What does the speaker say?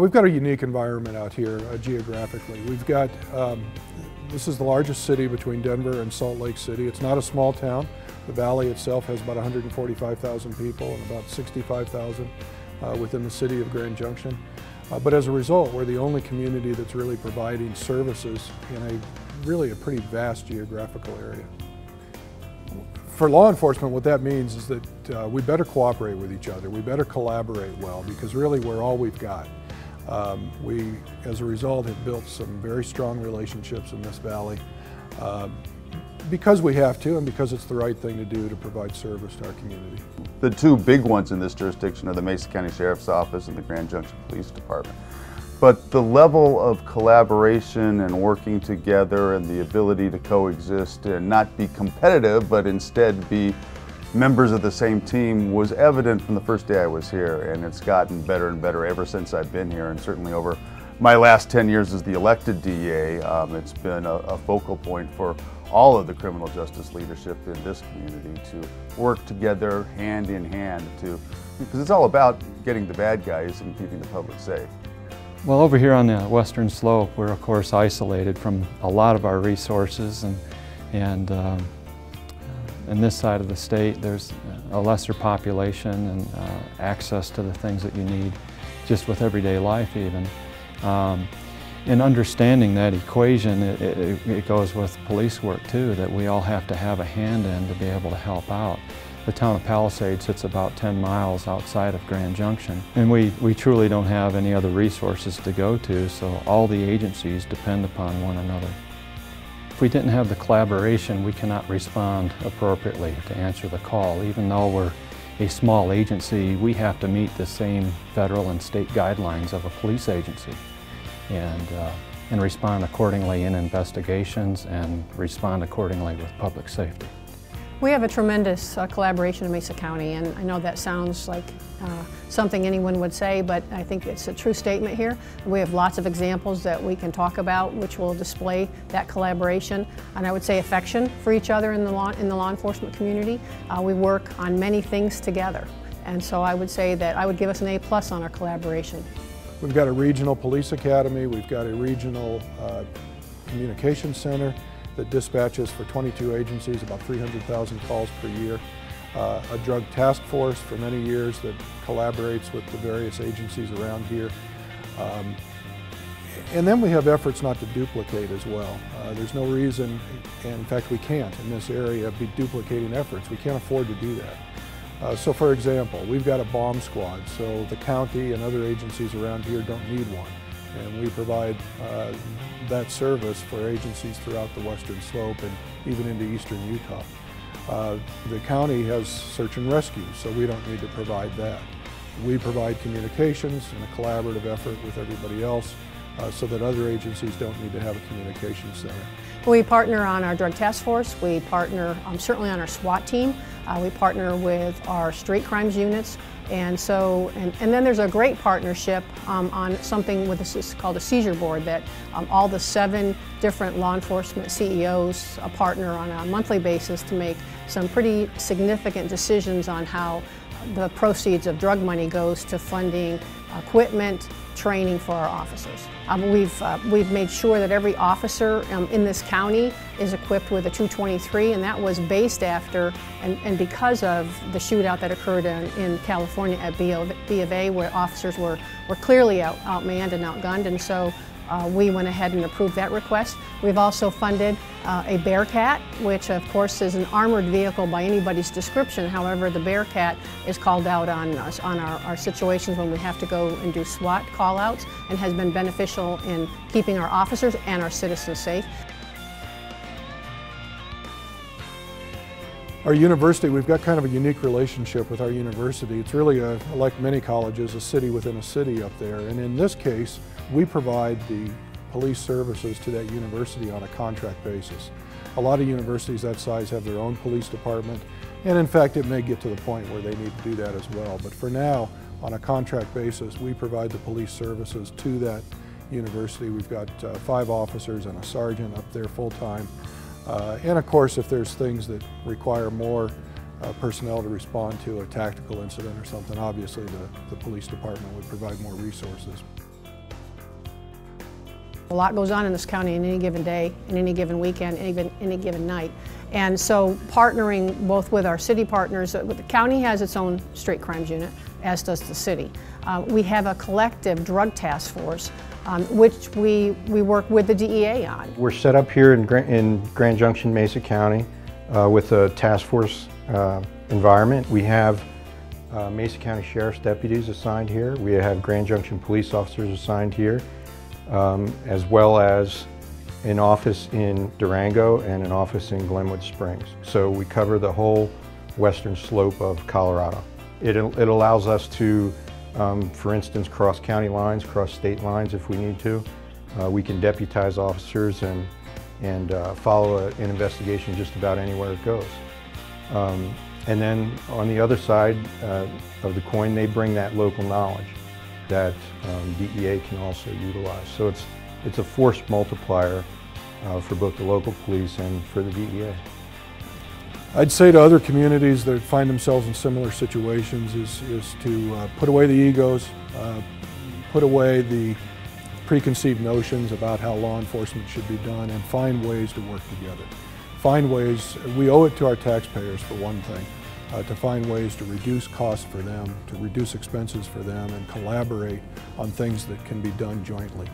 We've got a unique environment out here uh, geographically. We've got, um, this is the largest city between Denver and Salt Lake City. It's not a small town. The valley itself has about 145,000 people and about 65,000 uh, within the city of Grand Junction. Uh, but as a result, we're the only community that's really providing services in a really a pretty vast geographical area. For law enforcement, what that means is that uh, we better cooperate with each other. We better collaborate well because really we're all we've got. Um, we, as a result, have built some very strong relationships in this valley uh, because we have to and because it's the right thing to do to provide service to our community. The two big ones in this jurisdiction are the Mesa County Sheriff's Office and the Grand Junction Police Department. But the level of collaboration and working together and the ability to coexist and not be competitive, but instead be members of the same team was evident from the first day I was here, and it's gotten better and better ever since I've been here, and certainly over my last 10 years as the elected DA, um, it's been a, a, focal point for all of the criminal justice leadership in this community to work together hand in hand to, because it's all about getting the bad guys and keeping the public safe. Well, over here on the western slope, we're of course isolated from a lot of our resources and, and um, in this side of the state, there's a lesser population and uh, access to the things that you need just with everyday life even. Um, in understanding that equation, it, it, it, goes with police work too, that we all have to have a hand in to be able to help out. The town of Palisades sits about 10 miles outside of Grand Junction, and we, we truly don't have any other resources to go to, so all the agencies depend upon one another. If we didn't have the collaboration, we cannot respond appropriately to answer the call. Even though we're a small agency, we have to meet the same federal and state guidelines of a police agency and, uh, and respond accordingly in investigations and respond accordingly with public safety. We have a tremendous uh, collaboration in Mesa County, and I know that sounds like uh, something anyone would say, but I think it's a true statement here. We have lots of examples that we can talk about which will display that collaboration and I would say affection for each other in the law, in the law enforcement community. Uh, we work on many things together, and so I would say that I would give us an A plus on our collaboration. We've got a regional police academy, we've got a regional uh, communication center, that dispatches for 22 agencies about 300,000 calls per year. Uh, a drug task force for many years that collaborates with the various agencies around here. Um, and then we have efforts not to duplicate as well. Uh, there's no reason, and in fact we can't in this area, be duplicating efforts. We can't afford to do that. Uh, so for example, we've got a bomb squad, so the county and other agencies around here don't need one and we provide uh, that service for agencies throughout the western slope and even into eastern Utah. Uh, the county has search and rescue, so we don't need to provide that. We provide communications and a collaborative effort with everybody else uh, so that other agencies don't need to have a communications center. We partner on our drug task force. We partner um, certainly on our SWAT team. Uh, we partner with our street crimes units. And so, and, and then there's a great partnership um, on something with is called a seizure board that um, all the seven different law enforcement CEOs partner on a monthly basis to make some pretty significant decisions on how the proceeds of drug money goes to funding equipment, training for our officers. Um, we've, uh, we've made sure that every officer um, in this county is equipped with a 223 and that was based after and, and because of the shootout that occurred in, in California at B of, B of A where officers were, were clearly out, outmanned and outgunned and so uh, we went ahead and approved that request. We've also funded uh, a Bearcat, which of course is an armored vehicle by anybody's description. However, the Bearcat is called out on, us, on our, our situations when we have to go and do SWAT call-outs and has been beneficial in keeping our officers and our citizens safe. Our university, we've got kind of a unique relationship with our university. It's really, a, like many colleges, a city within a city up there. And in this case, we provide the police services to that university on a contract basis. A lot of universities that size have their own police department, and in fact it may get to the point where they need to do that as well. But for now, on a contract basis, we provide the police services to that university. We've got uh, five officers and a sergeant up there full-time. Uh, and of course, if there's things that require more uh, personnel to respond to a tactical incident or something, obviously the, the police department would provide more resources. A lot goes on in this county in any given day, in any given weekend, even any given night. And so partnering both with our city partners, uh, the county has its own street crimes unit, as does the city. Uh, we have a collective drug task force, um, which we, we work with the DEA on. We're set up here in, Gra- in Grand Junction, Mesa County uh, with a task force uh, environment. We have uh, Mesa County Sheriff's deputies assigned here. We have Grand Junction police officers assigned here, um, as well as an office in Durango and an office in Glenwood Springs. So we cover the whole western slope of Colorado. It, it allows us to, um, for instance, cross county lines, cross state lines if we need to. Uh, we can deputize officers and, and uh, follow a, an investigation just about anywhere it goes. Um, and then on the other side uh, of the coin, they bring that local knowledge that um, DEA can also utilize. So it's, it's a force multiplier uh, for both the local police and for the DEA. I'd say to other communities that find themselves in similar situations is, is to uh, put away the egos, uh, put away the preconceived notions about how law enforcement should be done and find ways to work together. Find ways, we owe it to our taxpayers for one thing, uh, to find ways to reduce costs for them, to reduce expenses for them and collaborate on things that can be done jointly.